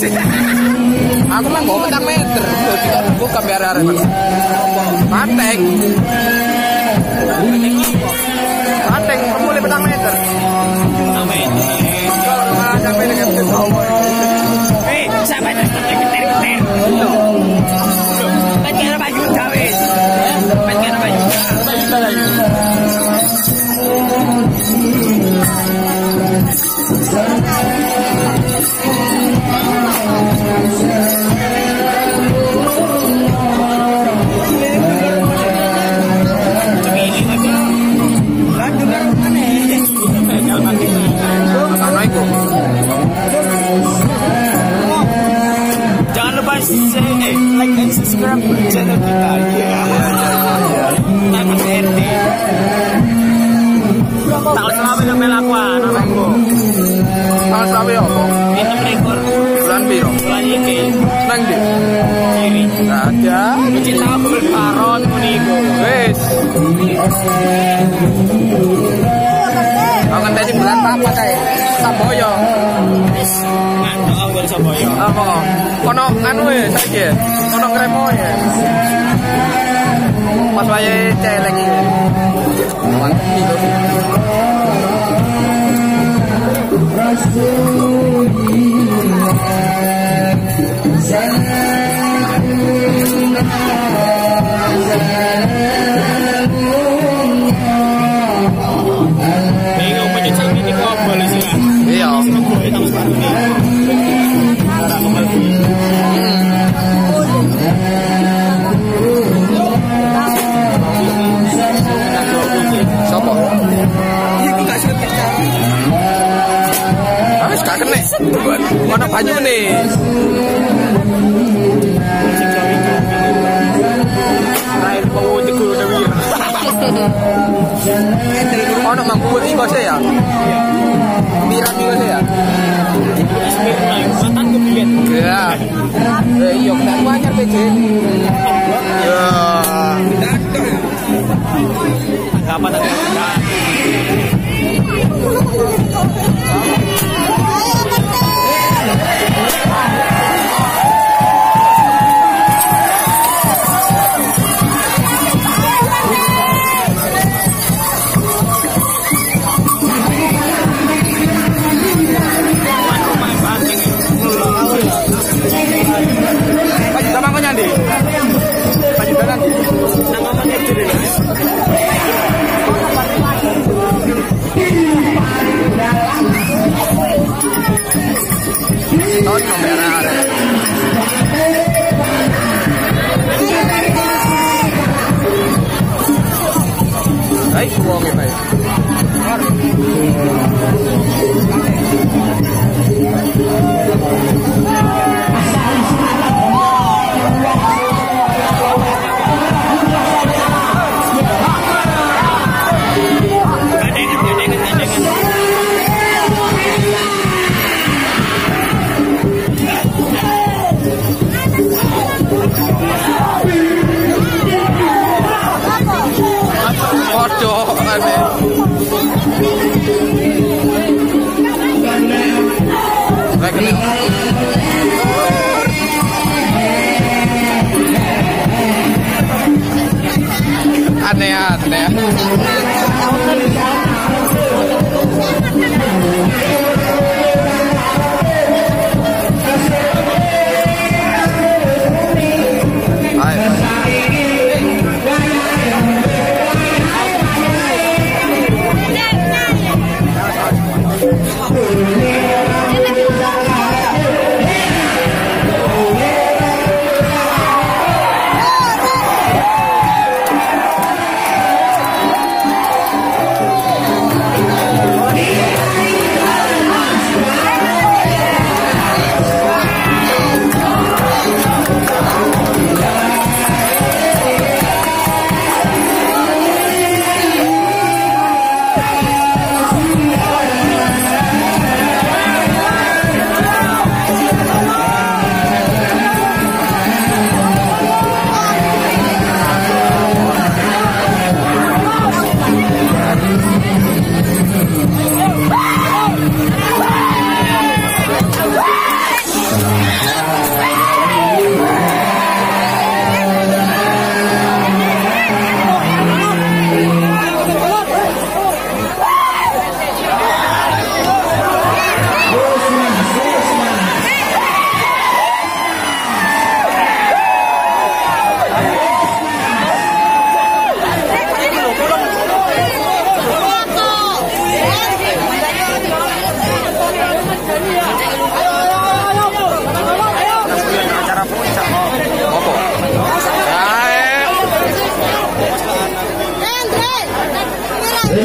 sih. Aku mah bawa petang meter. Jadi kan aku kambi arah-arah banteng kamu boleh petang meter. Sampai dengan itu. Eh, sampai dengan itu sampai dengan itu ada. Cinta Baron meniku Wes. Oh, Aku ngenteni bulan apa kae Saboyo. Nah, Saboyo. Apa? Kono anu ya saiki Kono kremo ya? Mas ya? wayahe celeng ya. iki Yeah.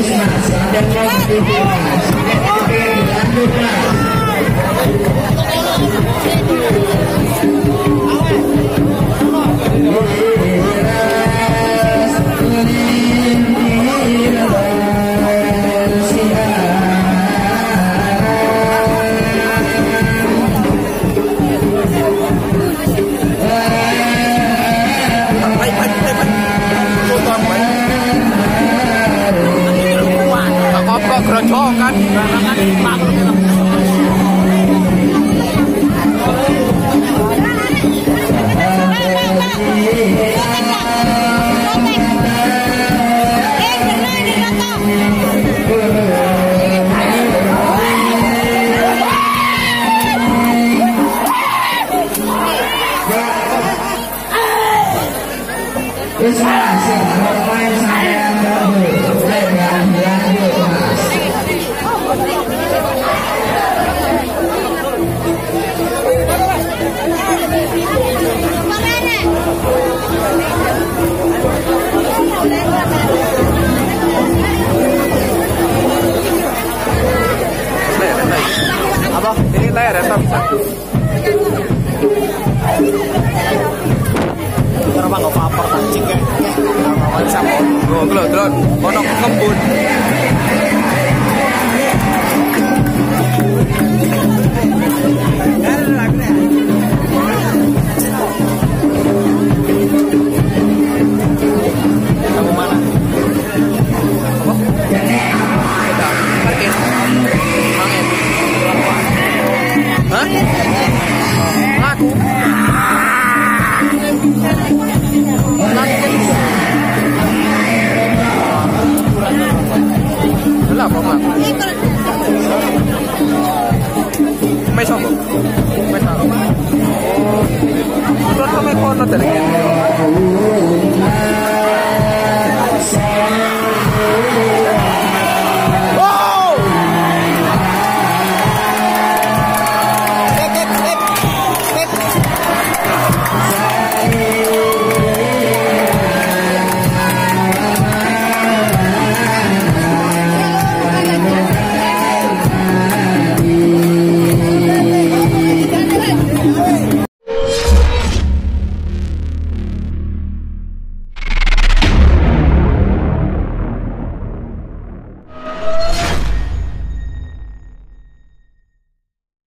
Mas dan Mas Mas dilanjutkan bohong kan? Kan